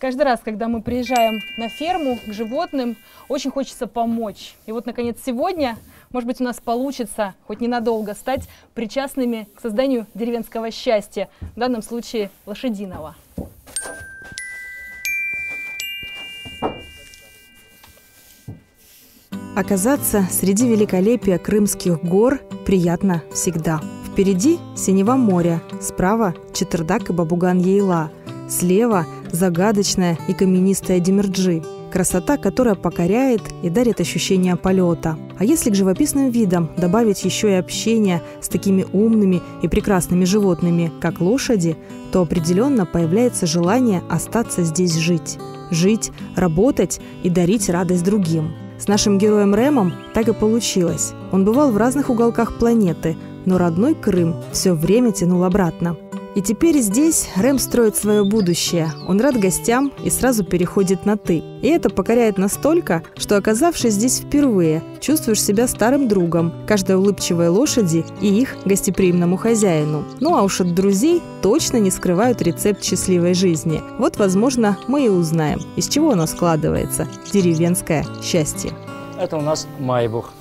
Каждый раз, когда мы приезжаем на ферму к животным, очень хочется помочь. И вот, наконец, сегодня, может быть, у нас получится хоть ненадолго стать причастными к созданию деревенского счастья, в данном случае лошадиного. Оказаться среди великолепия крымских гор приятно всегда. Впереди синева моря, справа Четырдак и Бабуган-Ейла, слева загадочная и каменистая Демирджи. Красота, которая покоряет и дарит ощущение полета. А если к живописным видам добавить еще и общение с такими умными и прекрасными животными, как лошади, то определенно появляется желание остаться здесь жить. Жить, работать и дарить радость другим. С нашим героем Рэмом так и получилось. Он бывал в разных уголках планеты, но родной Крым все время тянул обратно. И теперь здесь Рэм строит свое будущее. Он рад гостям и сразу переходит на «ты». И это покоряет настолько, что, оказавшись здесь впервые, чувствуешь себя старым другом, каждой улыбчивой лошади и их гостеприимному хозяину. Ну а уж от друзей точно не скрывают рецепт счастливой жизни. Вот, возможно, мы и узнаем, из чего оно складывается – деревенское счастье. Это у нас Майбух.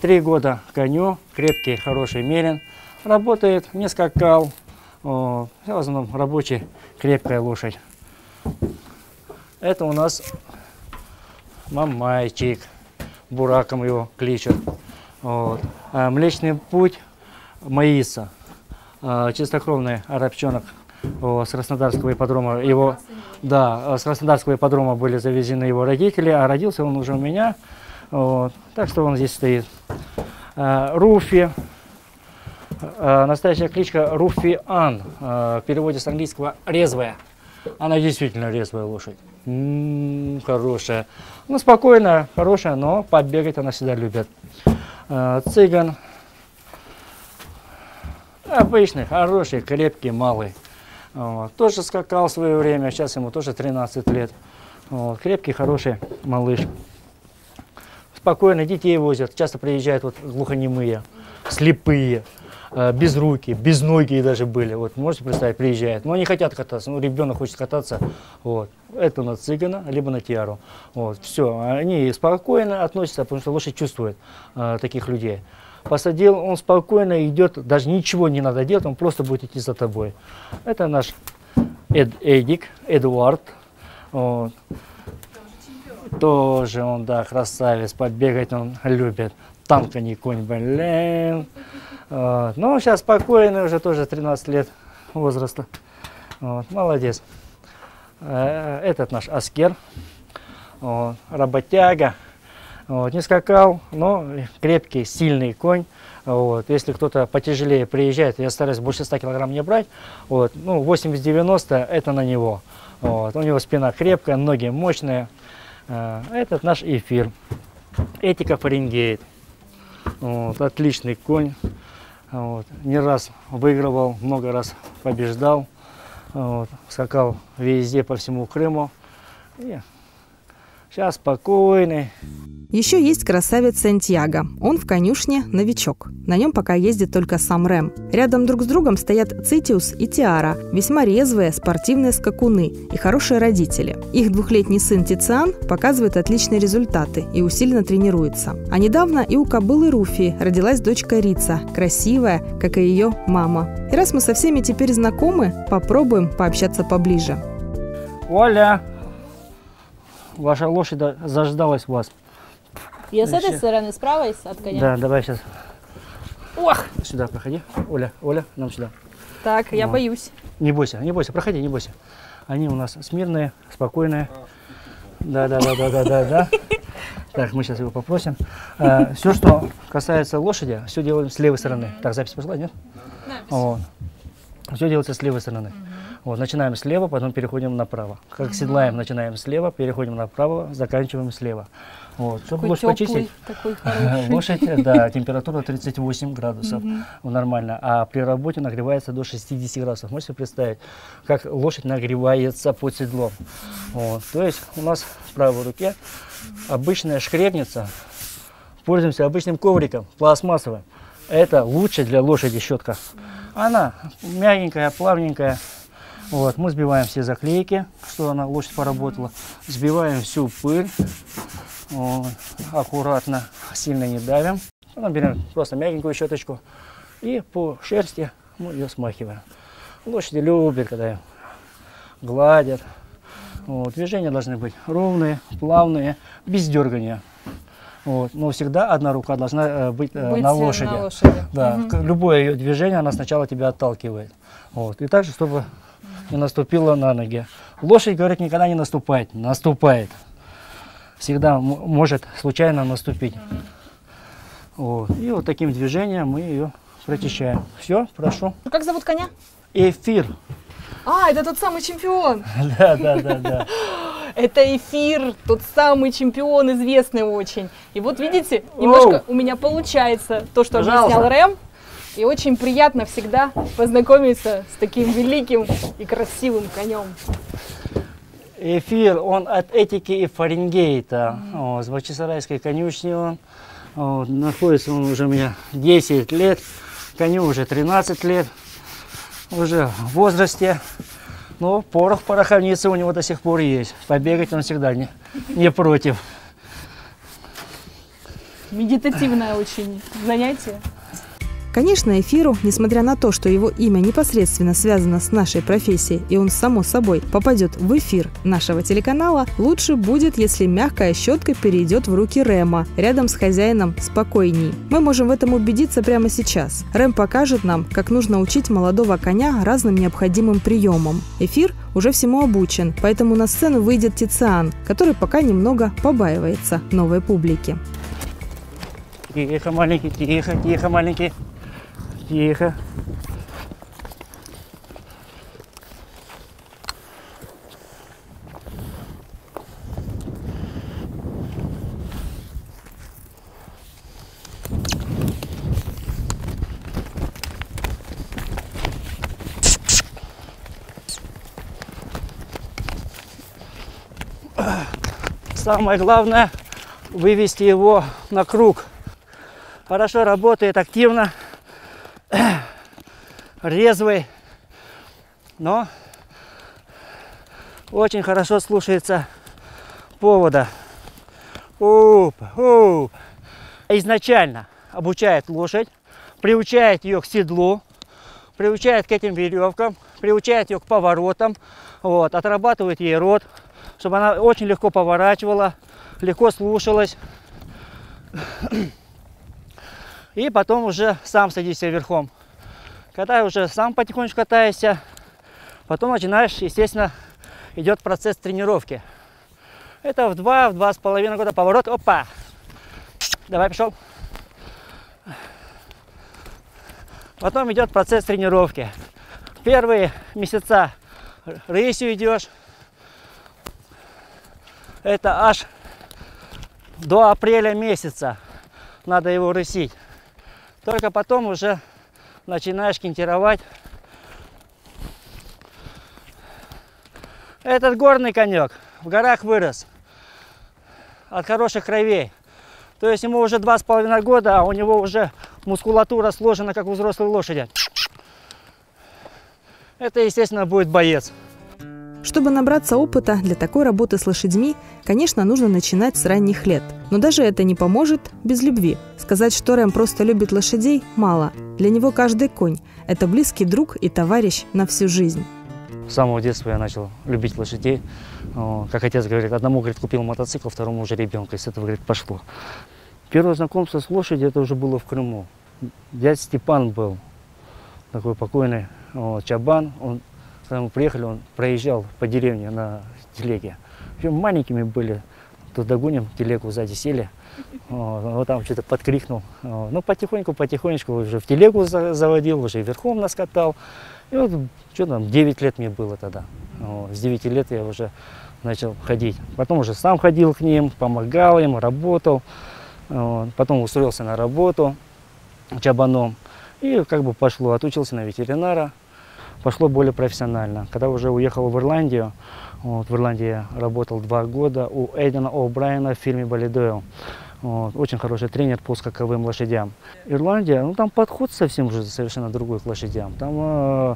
Три года коню, крепкий, хороший мерин – работает, не скакал. В основном рабочий, крепкая лошадь. Это у нас мамайчик, бураком его кличут. Вот. А млечный путь Маиса, а, чистокровный арабчонок с Краснодарского ипподрома. Его, да, с Краснодарского ипподрома были завезены его родители, а родился он уже у меня. Вот. Так что он здесь стоит. А, Руфи, настоящая кличка Руфиан, э, в переводе с английского «резвая». Она действительно резвая лошадь. М -м, хорошая. Ну, спокойная, хорошая, но побегать она всегда любит. Э, цыган. Обычный, хороший, крепкий, малый. Вот. Тоже скакал в свое время, сейчас ему тоже 13 лет. Вот. Крепкий, хороший малыш. Спокойно детей возят. Часто приезжают вот глухонемые, слепые. Э, без руки, без ноги даже были. Вот можете представить, приезжают. Но они хотят кататься, ну ребенок хочет кататься. Вот. Это на цыгана, либо на тиару. Вот. Все, они спокойно относятся, потому что лошадь чувствует э, таких людей. Посадил, он спокойно идет, даже ничего не надо делать, он просто будет идти за тобой. Это наш Эд, Эдик, Эдуард. Вот. Тоже он, да, красавец, побегать он любит. Танка не конь, блин. Вот. Ну, сейчас спокойный, уже тоже 13 лет возраста. Вот. Молодец. Э, этот наш Аскер. Вот. Работяга. Вот. Не скакал, но крепкий, сильный конь. Вот. Если кто-то потяжелее приезжает, я стараюсь больше 100 килограмм не брать. Вот. Ну, 80-90 это на него. Вот. У него спина крепкая, ноги мощные. Э, этот наш эфир. Этика Фаренгейт. Вот. Отличный конь. Вот. Не раз выигрывал, много раз побеждал. Вот. Скакал везде по всему Крыму. И сейчас спокойный. Еще есть красавец Сантьяго. Он в конюшне новичок. На нем пока ездит только сам Рэм. Рядом друг с другом стоят Цитиус и Тиара. Весьма резвые, спортивные скакуны и хорошие родители. Их двухлетний сын Тициан показывает отличные результаты и усиленно тренируется. А недавно и у кобылы Руфи родилась дочка Рица, красивая, как и ее мама. И раз мы со всеми теперь знакомы, попробуем пообщаться поближе. Оля, ваша лошадь заждалась вас. Я с этой стороны, справа от коня? Да, давай сейчас. Ох! Сюда проходи. Оля, Оля, нам сюда. Так, я боюсь. Не бойся, не бойся, проходи, не бойся. Они у нас смирные, спокойные. Да, да, да, да, да, да, да. Так, мы сейчас его попросим. А, все, что касается лошади, все делаем с левой стороны. Так, запись пошла, нет? Да, вот. Все делается с левой стороны. Вот, начинаем слева, потом переходим направо. Как седлаем, начинаем слева, переходим направо, заканчиваем слева. Вот, чтобы лошадь почистить. Такой лошадь, да, температура 38 градусов, нормально. А при работе нагревается до 60 градусов. Можете представить, как лошадь нагревается под седлом. Вот, то есть у нас в правой руке обычная шкребница. Пользуемся обычным ковриком, пластмассовым. Это лучше для лошади щетка. Она мягенькая, плавненькая. Вот, мы сбиваем все заклейки, что она лошадь поработала. Сбиваем всю пыль. Вот, аккуратно, сильно не давим. Потом берем просто мягенькую щеточку и по шерсти мы ее смахиваем. Лошади любят, когда ее гладят. Вот, движения должны быть ровные, плавные, без дергания. Вот. Но всегда одна рука должна э, быть, э, Быть, на лошади. на лошади. Да, к- любое ее движение, она сначала тебя отталкивает. Вот. И также, чтобы не наступила на ноги. Лошадь, говорит, никогда не наступает. Наступает. Всегда может случайно наступить. Вот. И вот таким движением мы ее прочищаем. Все, прошу. Как зовут коня? Эфир. А, это тот самый чемпион. Да, да, да, да. Это эфир, тот самый чемпион, известный очень. И вот видите, немножко у меня получается то, что объяснял Рэм. И очень приятно всегда познакомиться с таким великим и красивым конем. Эфир, он от этики и Фаренгейта. Вот, с Бахчисарайской конюшни он. Вот, находится он уже у меня 10 лет. Коню уже 13 лет. Уже в возрасте. Но порох в пороховнице у него до сих пор есть. Побегать он всегда не, не против. Медитативное очень занятие. Конечно, эфиру, несмотря на то, что его имя непосредственно связано с нашей профессией, и он, само собой, попадет в эфир нашего телеканала, лучше будет, если мягкая щетка перейдет в руки Рэма, рядом с хозяином спокойней. Мы можем в этом убедиться прямо сейчас. Рэм покажет нам, как нужно учить молодого коня разным необходимым приемам. Эфир уже всему обучен, поэтому на сцену выйдет Тициан, который пока немного побаивается новой публики. Тихо, маленький, тихо, тихо, маленький. Тихо. Самое главное вывести его на круг. Хорошо работает, активно, резвый, но очень хорошо слушается повода. Уп, уп. Изначально обучает лошадь, приучает ее к седлу, приучает к этим веревкам, приучает ее к поворотам, вот, отрабатывает ей рот, чтобы она очень легко поворачивала, легко слушалась. И потом уже сам садишься верхом. Когда уже сам потихонечку катаешься, потом начинаешь, естественно, идет процесс тренировки. Это в два, в два с половиной года поворот. Опа! Давай, пошел. Потом идет процесс тренировки. Первые месяца рысью идешь. Это аж до апреля месяца надо его рысить. Только потом уже начинаешь кентировать. Этот горный конек в горах вырос от хороших кровей. То есть ему уже два с половиной года, а у него уже мускулатура сложена, как у взрослой лошади. Это, естественно, будет боец. Чтобы набраться опыта для такой работы с лошадьми, конечно, нужно начинать с ранних лет. Но даже это не поможет без любви. Сказать, что Рэм просто любит лошадей, мало. Для него каждый конь – это близкий друг и товарищ на всю жизнь. С самого детства я начал любить лошадей. Как отец говорит, одному говорит, купил мотоцикл, второму уже ребенка. И с этого, говорит, пошло. Первое знакомство с лошадью, это уже было в Крыму. Дядь Степан был, такой покойный вот, Чабан. Он, когда мы приехали, он проезжал по деревне на телеге. Еще маленькими были. Тут догоним, телегу сзади сели. Вот, там что-то подкрикнул. Ну, потихоньку, потихонечку уже в телегу за- заводил, уже верхом нас катал. И вот, что там, 9 лет мне было тогда. С 9 лет я уже начал ходить. Потом уже сам ходил к ним, помогал им, работал. Потом устроился на работу чабаном. И как бы пошло, отучился на ветеринара. Пошло более профессионально. Когда уже уехал в Ирландию, вот, в Ирландии работал два года у Эйдена О'Брайена в фильме «Балли Вот, очень хороший тренер по скаковым лошадям. Ирландия, ну там подход совсем уже совершенно другой к лошадям. Там э,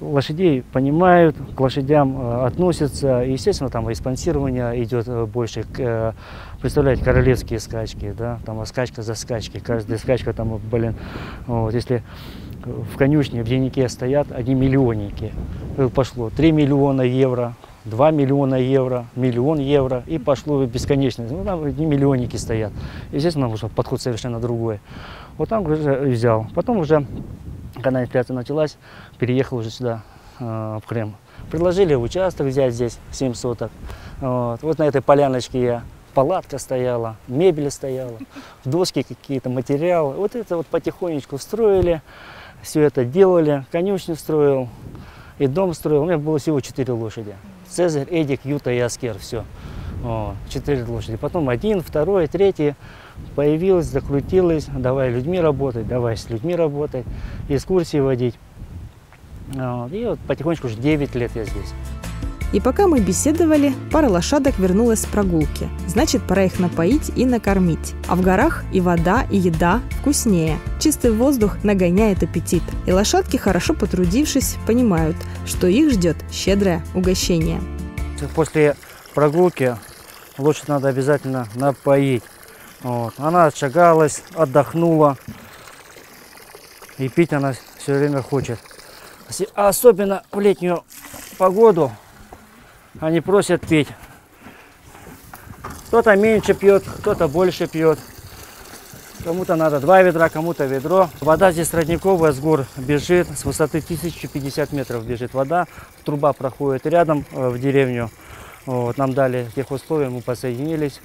лошадей понимают, к лошадям э, относятся. И, естественно, там и спонсирование идет э, больше. К, представляете, королевские скачки, да, там скачка за скачки. Каждая скачка там, блин, вот, если в конюшне, в деннике стоят одни миллионники. Пошло 3 миллиона евро, 2 миллиона евро, миллион евро, и пошло бесконечность. Ну, там одни миллионники стоят. Естественно, уже подход совершенно другой. Вот там уже взял. Потом уже, когда инфляция началась, переехал уже сюда, э, в Крым. Предложили участок взять здесь, 7 соток. Вот, вот на этой поляночке я палатка стояла, мебель стояла, доски какие-то, материалы. Вот это вот потихонечку строили, все это делали, конюшню строил и дом строил. У меня было всего 4 лошади. Цезарь, Эдик, Юта и Аскер, все. Четыре лошади. Потом один, второй, третий появилась, закрутилась. Давай людьми работать, давай с людьми работать, экскурсии водить. И вот потихонечку уже 9 лет я здесь. И пока мы беседовали, пара лошадок вернулась с прогулки. Значит, пора их напоить и накормить. А в горах и вода, и еда вкуснее. Чистый воздух нагоняет аппетит. И лошадки, хорошо потрудившись, понимают, что их ждет щедрое угощение. После прогулки лошадь надо обязательно напоить. Вот. Она отшагалась, отдохнула. И пить она все время хочет. Особенно в летнюю погоду они просят пить. Кто-то меньше пьет, кто-то больше пьет. Кому-то надо два ведра, кому-то ведро. Вода здесь родниковая, с гор бежит, с высоты 1050 метров бежит вода. Труба проходит рядом э, в деревню. Вот, нам дали тех условий, мы посоединились.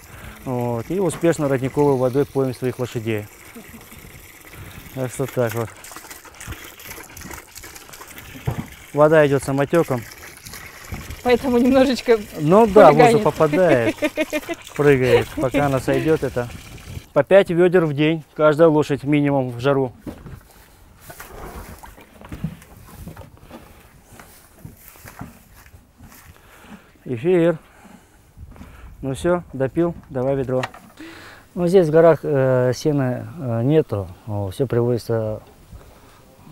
Вот, и успешно родниковой водой поем своих лошадей. Так что так вот. Вода идет самотеком поэтому немножечко Ну да, воздух попадает, прыгает. Пока она сойдет, это по 5 ведер в день, каждая лошадь минимум в жару. Эфир. Ну все, допил, давай ведро. Ну, здесь в горах э, сена э, нету, все привозится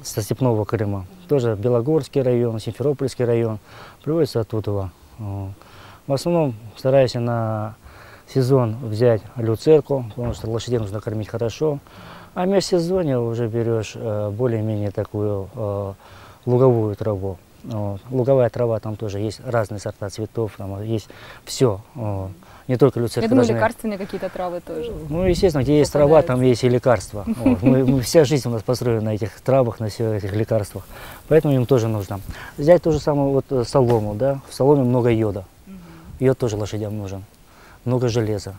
со степного Крыма. Тоже Белогорский район, Симферопольский район. Привозится оттуда. В основном стараюсь на сезон взять люцерку, потому что лошадей нужно кормить хорошо. А в межсезонье уже берешь э, более-менее такую э, луговую траву. Луговая трава, там тоже есть разные сорта цветов, там есть все. Не только люцерка. Я думаю, должны... лекарственные какие-то травы тоже. Ну, естественно, где есть трава, там есть и лекарства. Вот. Мы, мы, вся жизнь у нас построена на этих травах, на всех этих лекарствах. Поэтому им тоже нужно. Взять ту же самую вот э, солому, да, в соломе много йода. Йод тоже лошадям нужен. Много железа.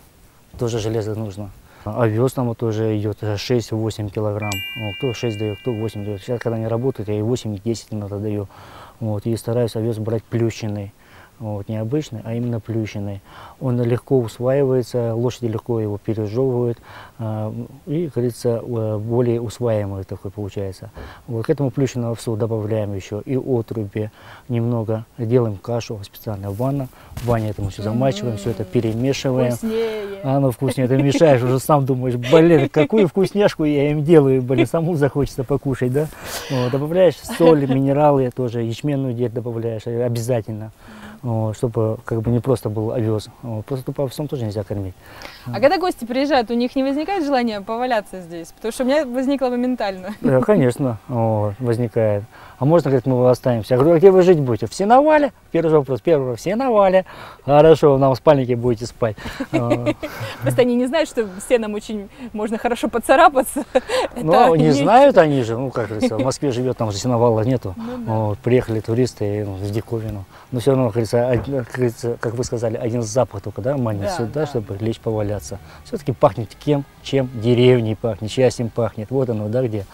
Тоже железо нужно. Овес там вот тоже идет 6-8 килограмм. Вот, кто 6 дает, кто 8 дает. Сейчас, когда они работают, я и 8, и 10 иногда даю. Вот, и стараюсь овес брать плющенный вот, не обычный, а именно плющенный. Он легко усваивается, лошади легко его пережевывают, э, и, как говорится, э, более усваиваемый такой получается. Вот к этому плющенному овсу добавляем еще и отруби немного, делаем кашу специально в ванну, в ванне это мы все замачиваем, все это перемешиваем. Вкуснее. А оно вкуснее, ты мешаешь, уже сам думаешь, блин, какую вкусняшку я им делаю, блин, саму захочется покушать, да? Вот, добавляешь соль, минералы тоже, ячменную дель добавляешь обязательно чтобы как бы не просто был овес. Просто тупо овсом тоже нельзя кормить. А когда гости приезжают, у них не возникает желания поваляться здесь? Потому что у меня возникло моментально. Да, конечно, возникает. А можно, говорит, мы останемся. Я говорю, а где вы жить будете? В Сеновале? Первый вопрос. Первый вопрос. В Сеновале. Хорошо, нам в спальнике будете спать. Просто они не знают, что сеном очень можно хорошо поцарапаться. Ну, не знают они же. Ну, как говорится, в Москве живет, там же сеновала нету. Ну приехали туристы ну, в диковину. Но все равно, как говорится, как вы сказали, один запах только, да, манит сюда, чтобы лечь поваляться. Все-таки пахнет кем? Чем? Деревней пахнет, счастьем пахнет. Вот оно, да, где.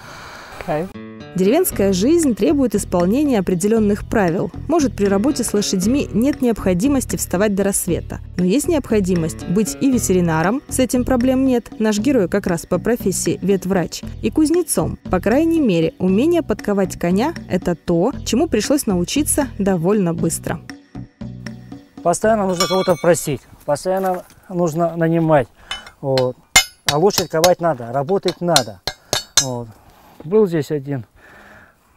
Кайф. Деревенская жизнь требует исполнения определенных правил. Может, при работе с лошадьми нет необходимости вставать до рассвета. Но есть необходимость быть и ветеринаром, с этим проблем нет, наш герой как раз по профессии ветврач, и кузнецом. По крайней мере, умение подковать коня – это то, чему пришлось научиться довольно быстро. Постоянно нужно кого-то просить, постоянно нужно нанимать. Вот. А лошадь ковать надо, работать надо. Вот. Был здесь один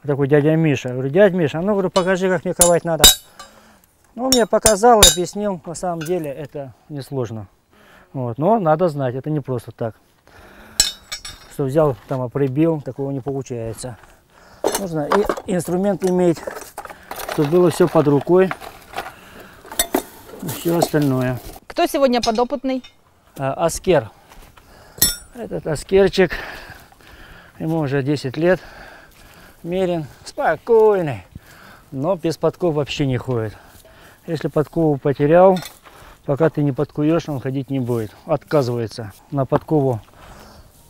Такой дядя Миша. Я говорю, дядя Миша, а ну, говорю, покажи, как мне ковать надо. Ну, он мне показал, объяснил. На самом деле это несложно. Вот. Но надо знать, это не просто так. Что взял, там, а прибил, такого не получается. Нужно и инструмент иметь, чтобы было все под рукой. И все остальное. Кто сегодня подопытный? А, Аскер. Этот аскерчик, ему уже 10 лет. Мерин, спокойный, но без подков вообще не ходит. Если подкову потерял, пока ты не подкуешь, он ходить не будет. Отказывается. На подкову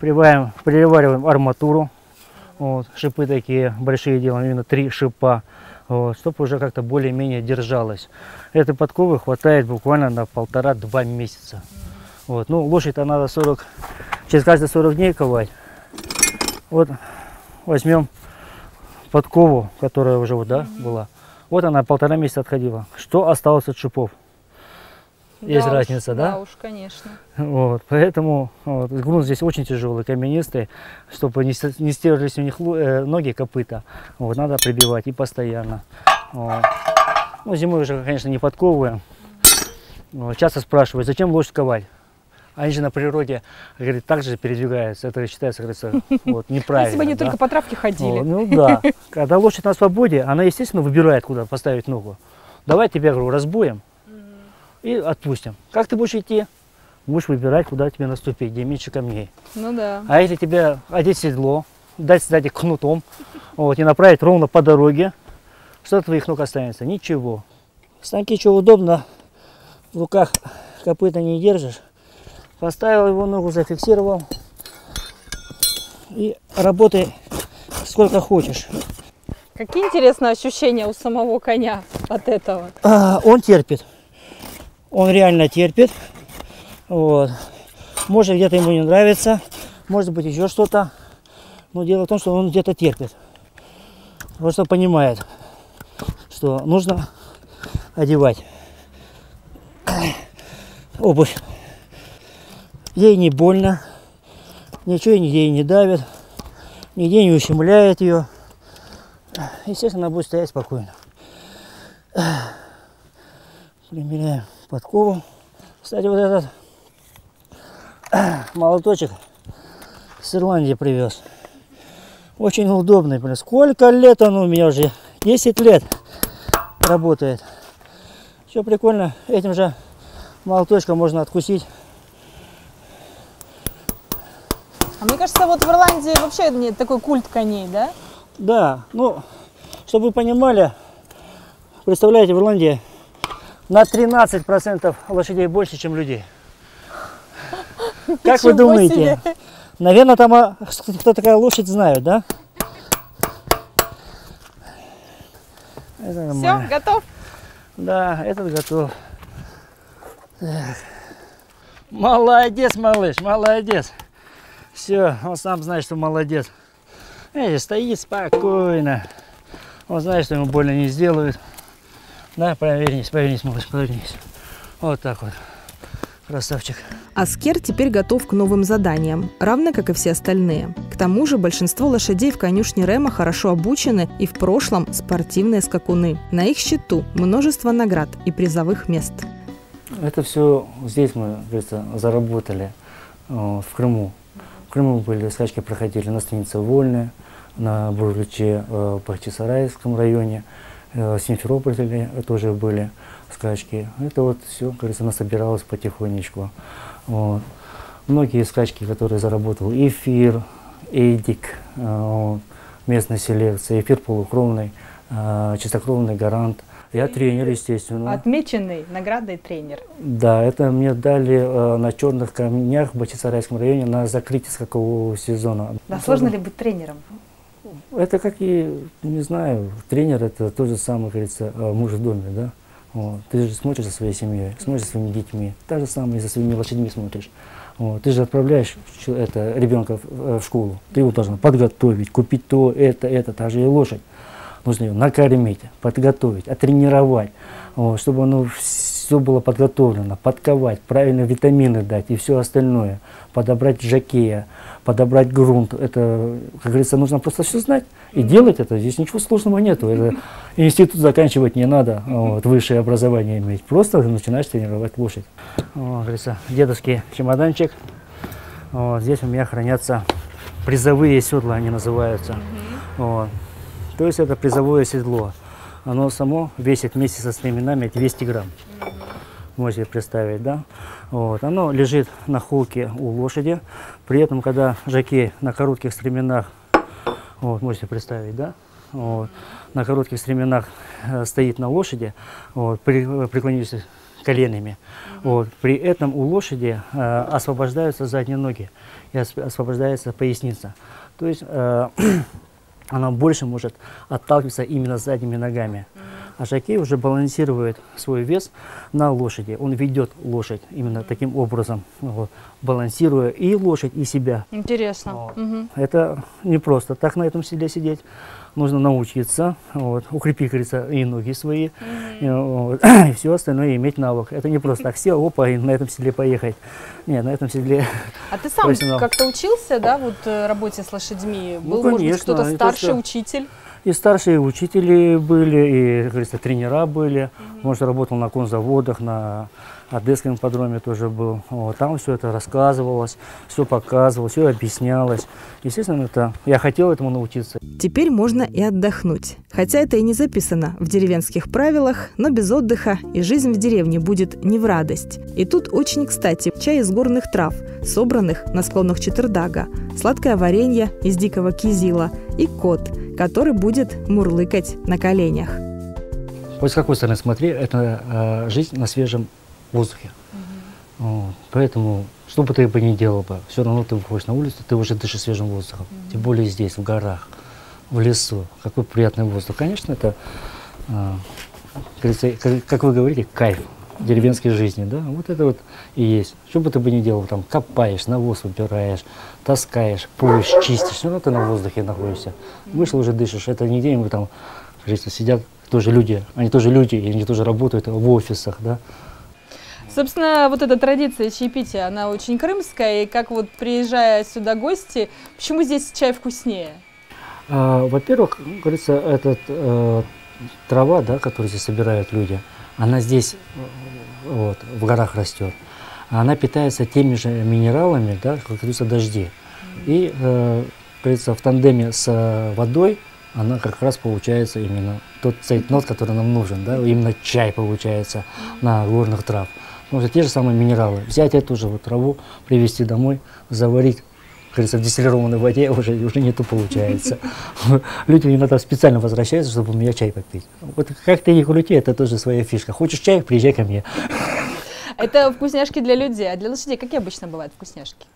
привариваем, привариваем арматуру. Вот, шипы такие большие делаем, именно три шипа. Вот, чтобы уже как-то более-менее держалось. Этой подковы хватает буквально на полтора-два месяца. Вот, ну, лошадь-то надо 40, через каждые 40 дней ковать. Вот возьмем подкову, которая уже вот, да, была. Вот она полтора месяца отходила. Что осталось от шипов? Есть Да уж, разница, да? Да уж, конечно. Вот, поэтому вот, грунт здесь очень тяжелый, каменистый, чтобы не, не стерлись у них э, ноги, копыта. Вот, надо прибивать и постоянно. Вот. Ну, зимой уже, конечно, не подковываем. Вот, часто спрашивают, зачем лошадь ковать? Они же на природе, говорит, так же передвигаются. Это считается, говорится, вот, неправильно. Если бы они да. только по травке ходили. О, ну да. Когда лошадь на свободе, она, естественно, выбирает, куда поставить ногу. Давай тебя, говорю, разбуем и отпустим. Как ты будешь идти? Будешь выбирать, куда тебе наступить, где меньше камней. Ну да. А если тебя одеть седло, дать сзади кнутом, вот, и направить ровно по дороге, что от твоих ног останется? Ничего. Станки что удобно, в руках копыта не держишь. Поставил его ногу, зафиксировал и работай сколько хочешь. Какие интересные ощущения у самого коня от этого. А, он терпит. Он реально терпит. Вот. Может где-то ему не нравится, может быть еще что-то. Но дело в том, что он где-то терпит. Вот что понимает, что нужно одевать обувь. Ей не больно, ничего ей не давит, нигде не ущемляет ее. Естественно, она будет стоять спокойно. Примеряем подкову. Кстати, вот этот молоточек с Ирландии привез. Очень удобный. Блин. Сколько лет он у меня уже? 10 лет работает. Все прикольно. Этим же молоточком можно откусить. А мне кажется, вот в Ирландии вообще нет такой культ коней, да? Да, ну, чтобы вы понимали, представляете, в Ирландии на 13% лошадей больше, чем людей. Как вы думаете? Наверное, там а, кто такая лошадь знают, да? Все, готов? Да, этот готов. Так. Молодец, малыш, молодец. Все, он сам знает, что молодец. Эй, стоит спокойно. Он знает, что ему больно не сделают. Да, повернись, повернись, малыш, повернись. Вот так вот. Красавчик. Аскер теперь готов к новым заданиям, равно как и все остальные. К тому же большинство лошадей в конюшне Рема хорошо обучены и в прошлом спортивные скакуны. На их счету множество наград и призовых мест. Это все здесь мы, говорится, заработали э, в Крыму. Крыму были скачки, проходили на станице Вольная, на Бурличе э, в Бахчисарайском районе, э, в Симферополе тоже были скачки. Это вот все, как говорится, насобиралось потихонечку. Вот. Многие скачки, которые заработал эфир, Эдик, э, вот, местной селекции, эфир полукровный, э, чистокровный гарант. Я тренер, естественно. Отмеченный наградой тренер. Да, это мне дали э, на черных камнях в Бахчисарайском районе на закрытие скакового сезона. Да, сложно ли быть тренером? Это как и, не знаю, тренер это тот же самый, как говорится, э, муж в доме, да? Вот. Ты же смотришь за своей семьей, смотришь за своими детьми, так же самое и за своими лошадьми смотришь. Вот. Ты же отправляешь это, ребенка в, э, в школу, ты его должен подготовить, купить то, это, это, та же и лошадь. Нужно ее накормить, подготовить, оттренировать, вот, чтобы оно вс- все было подготовлено, подковать, правильно витамины дать и все остальное, подобрать жакея, подобрать грунт. Это, как говорится, нужно просто все знать и делать это. Здесь ничего сложного нету. Это институт заканчивать не надо, вот, высшее образование иметь. Просто начинаешь тренировать лошадь. Вот, говорится, дедовский чемоданчик. Вот, здесь у меня хранятся призовые седла, они называются. Вот. То есть это призовое седло. Оно само весит вместе со стременами 200 грамм. Можете представить, да? Вот. Оно лежит на холке у лошади. При этом, когда жаки на коротких стременах, вот, можете представить, да? Вот, на коротких стременах э, стоит на лошади, вот, при, преклонившись коленями. Вот. При этом у лошади э, освобождаются задние ноги и ос- освобождается поясница. То есть э, она больше может отталкиваться именно задними ногами. А жокей уже балансирует свой вес на лошади. Он ведет лошадь именно таким образом, вот, балансируя и лошадь, и себя. Интересно. Вот. Мгм. Это не просто так на этом седле сидеть. Нужно научиться, вот, укрепить, говорится, и ноги свои, и, вот, и все остальное иметь навык. Это не просто так сел, опа, и на этом седле поехать. Нет, на этом седле А ты сам как-то учился, да, вот э, работе с лошадьми? Ну, Был, может быть, конечно, кто-то старший всё. учитель? И старшие учители были, и, как говорится, тренера были. Может, работал на конзаводах, на Одесском ипподроме тоже был. Вот, там все это рассказывалось, все показывалось, все объяснялось. Естественно, это, я хотел этому научиться. Теперь можно и отдохнуть. Хотя это и не записано в деревенских правилах, но без отдыха и жизнь в деревне будет не в радость. И тут очень кстати чай из горных трав, собранных на склонах Четвердага, сладкое варенье из дикого кизила и кот, который будет мурлыкать на коленях. Вот с какой стороны смотри, это э, жизнь на свежем воздухе. Вот, Поэтому, что бы ты бы ни делал бы, все равно ты выходишь на улицу, ты уже дышишь свежим воздухом. Тем более здесь, в горах, в лесу. Какой приятный воздух. Конечно, это, э, как вы говорите, кайф деревенской жизни, да, вот это вот и есть. Что бы ты бы ни делал, там, копаешь, навоз убираешь, таскаешь, поешь, чистишь, все равно ты на воздухе находишься. Вышел уже дышишь, это не день, вы там, говорится, сидят тоже люди, они тоже люди, и они тоже работают в офисах, да. Собственно, вот эта традиция чаепития, она очень крымская, и как вот приезжая сюда гости, почему здесь чай вкуснее? А, во-первых, говорится, этот э, трава, да, которую здесь собирают люди, она здесь э, вот, в горах растет. Она питается теми же минералами, да, как говорится, дожди. И, э, говорится, в тандеме с э, водой она как раз получается именно тот цейтнот, который нам нужен, да, именно чай получается на горных трав. Потому что те же самые минералы. Взять эту же вот траву, привезти домой, заварить, говорится, в дистиллированной воде уже, уже не то получается. Люди иногда специально возвращаются, чтобы у меня чай попить. Вот как ты их крути, это тоже своя фишка. Хочешь чай, приезжай ко мне. Это вкусняшки для людей, а для лошадей какие обычно бывают вкусняшки?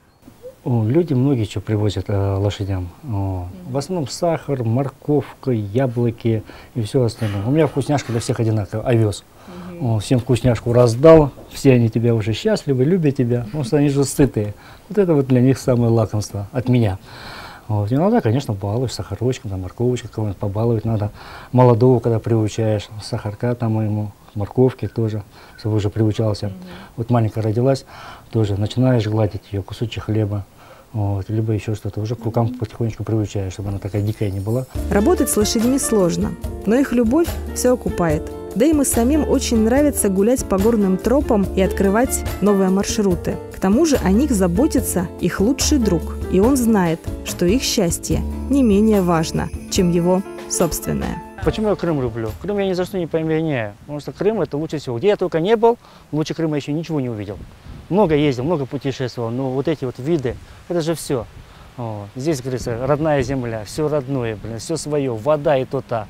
О, люди многие что привозят э, лошадям. О, В основном сахар, морковка, яблоки и все остальное. У меня вкусняшка для всех одинаковая, овес. О, всем вкусняшку раздал, все они тебя уже счастливы, любят тебя, потому что они же сытые. Вот это вот для них самое лакомство от меня. Вот. Иногда, конечно, балуешь сахарочком, там, морковочкой кого-нибудь побаловать надо. Молодого, когда приучаешь, сахарка там ему, морковки тоже, чтобы уже приучался. Вот маленькая родилась, тоже начинаешь гладить ее, кусочек хлеба, вот, либо еще что-то. Уже к рукам потихонечку приучаешь, чтобы она такая дикая не была. Работать с лошадьми сложно, но их любовь все окупает. Да и мы самим очень нравится гулять по горным тропам и открывать новые маршруты. К тому же о них заботится их лучший друг, и он знает, что их счастье не менее важно, чем его собственное. Почему я Крым люблю? Крым я ни за что не поменяю, потому что Крым это лучше всего. Где я только не был, лучше Крыма еще ничего не увидел. Много ездил, много путешествовал, но вот эти вот виды, это же все. Здесь, говорится, родная земля, все родное, блин, все свое, вода и то та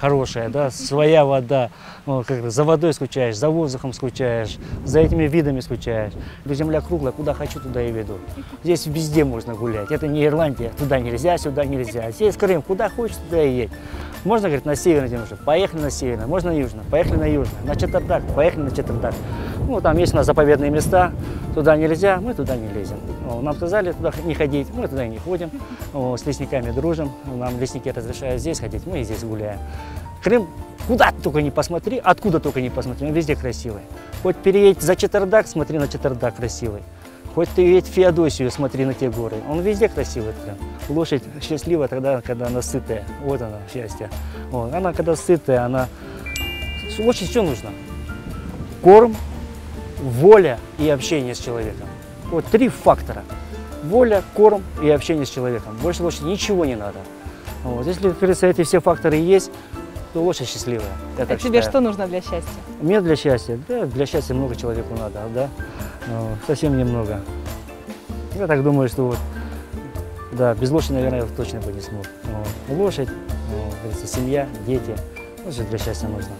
хорошая, да, своя вода. Вот, как за водой скучаешь, за воздухом скучаешь, за этими видами скучаешь. Земля круглая, куда хочу, туда и веду. Здесь везде можно гулять. Это не Ирландия, туда нельзя, сюда нельзя. Здесь Крым, куда хочешь, туда и едь. Можно, говорит, на северный уже, поехали на северный, можно на южный, поехали на южный, на Четвердак, поехали на Четвердак. Ну, там есть у нас заповедные места, туда нельзя, мы туда не лезем. Нам сказали туда не ходить, мы туда и не ходим, с лесниками дружим, нам лесники разрешают здесь ходить, мы и здесь гуляем. Крым, куда только не посмотри, откуда только не посмотри, он везде красивый. Хоть переедь за Четвердак, смотри на Четвердак красивый. Хоть ты едь в Феодосию, смотри на те горы. Он везде красивый. Крым. Лошадь счастлива тогда, когда она сытая. Вот она, счастье. Вот. Она когда сытая, она... Лошадь что нужно? Корм, воля и общение с человеком. Вот три фактора. Воля, корм и общение с человеком. Больше лошади ничего не надо. Вот. Если, как говорится, эти все факторы есть, то лошадь счастливая. Я А тебе считаю. что нужно для счастья? Мне для счастья, да, для счастья много человеку надо, да, Ну, совсем немного. Я так думаю, что вот, да, без лошади, наверное, я точно бы не смог. Вот. Лошадь, ну, как говорится, семья, дети, ну, что для счастья нужно.